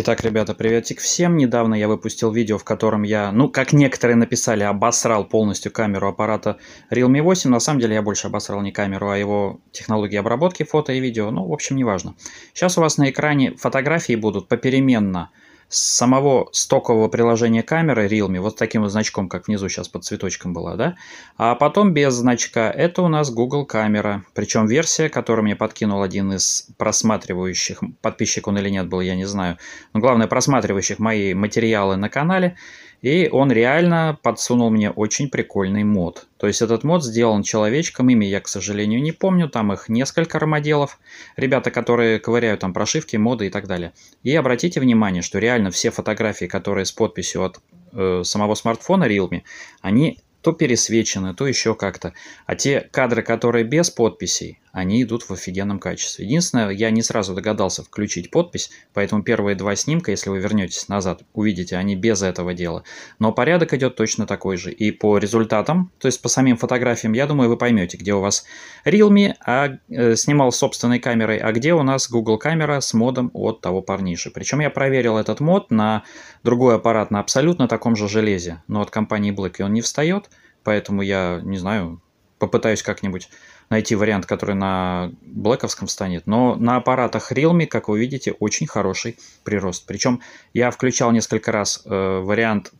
Итак, ребята, приветик всем. Недавно я выпустил видео, в котором я, ну, как некоторые написали, обосрал полностью камеру аппарата Realme 8. На самом деле я больше обосрал не камеру, а его технологии обработки фото и видео. Ну, в общем, неважно. Сейчас у вас на экране фотографии будут попеременно с самого стокового приложения камеры Realme, вот таким вот значком, как внизу сейчас под цветочком была, да, а потом без значка, это у нас Google камера, причем версия, которую мне подкинул один из просматривающих, подписчик он или нет был, я не знаю, но главное, просматривающих мои материалы на канале, и он реально подсунул мне очень прикольный мод. То есть этот мод сделан человечком, имя я, к сожалению, не помню, там их несколько армаделов. Ребята, которые ковыряют там прошивки, моды и так далее. И обратите внимание, что реально все фотографии, которые с подписью от э, самого смартфона Realme, они то пересвечены, то еще как-то. А те кадры, которые без подписей, они идут в офигенном качестве. Единственное, я не сразу догадался включить подпись, поэтому первые два снимка, если вы вернетесь назад, увидите, они без этого дела. Но порядок идет точно такой же. И по результатам, то есть по самим фотографиям, я думаю, вы поймете, где у вас Realme а, э, снимал собственной камерой, а где у нас Google камера с модом от того парниши. Причем я проверил этот мод на другой аппарат на абсолютно таком же железе, но от компании Black он не встает, поэтому я, не знаю, попытаюсь как-нибудь найти вариант, который на блэковском станет. Но на аппаратах Realme, как вы видите, очень хороший прирост. Причем я включал несколько раз э, вариант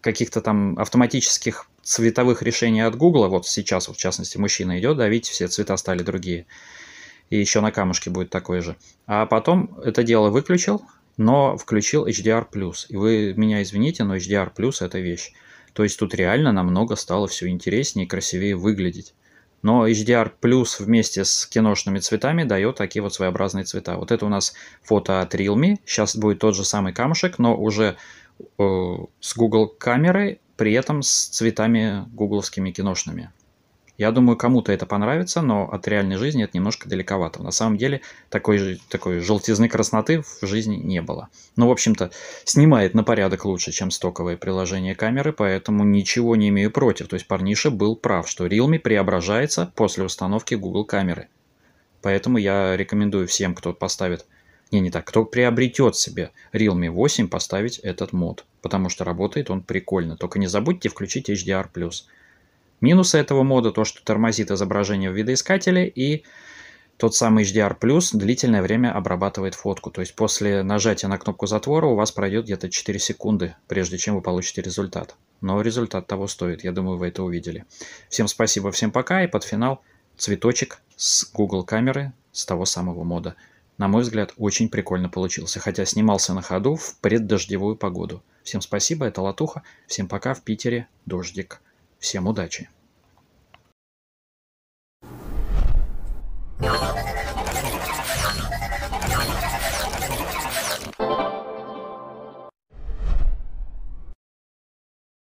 каких-то там автоматических цветовых решений от Google. Вот сейчас, в частности, мужчина идет, да, видите, все цвета стали другие. И еще на камушке будет такой же. А потом это дело выключил, но включил HDR+. И вы меня извините, но HDR+, это вещь. То есть тут реально намного стало все интереснее и красивее выглядеть. Но HDR плюс вместе с киношными цветами дает такие вот своеобразные цвета. Вот это у нас фото от Realme. Сейчас будет тот же самый камушек, но уже э, с Google камерой, при этом с цветами гугловскими киношными. Я думаю, кому-то это понравится, но от реальной жизни это немножко далековато. На самом деле такой, такой желтизны красноты в жизни не было. Ну, в общем-то, снимает на порядок лучше, чем стоковое приложение камеры, поэтому ничего не имею против. То есть парниша был прав, что Realme преображается после установки Google камеры. Поэтому я рекомендую всем, кто поставит не, не так. Кто приобретет себе Realme 8, поставить этот мод. Потому что работает он прикольно. Только не забудьте включить HDR+. Минусы этого мода то, что тормозит изображение в видоискателе и тот самый HDR+, длительное время обрабатывает фотку. То есть после нажатия на кнопку затвора у вас пройдет где-то 4 секунды, прежде чем вы получите результат. Но результат того стоит, я думаю, вы это увидели. Всем спасибо, всем пока, и под финал цветочек с Google камеры с того самого мода. На мой взгляд, очень прикольно получился, хотя снимался на ходу в преддождевую погоду. Всем спасибо, это Латуха, всем пока, в Питере дождик. Всем удачи!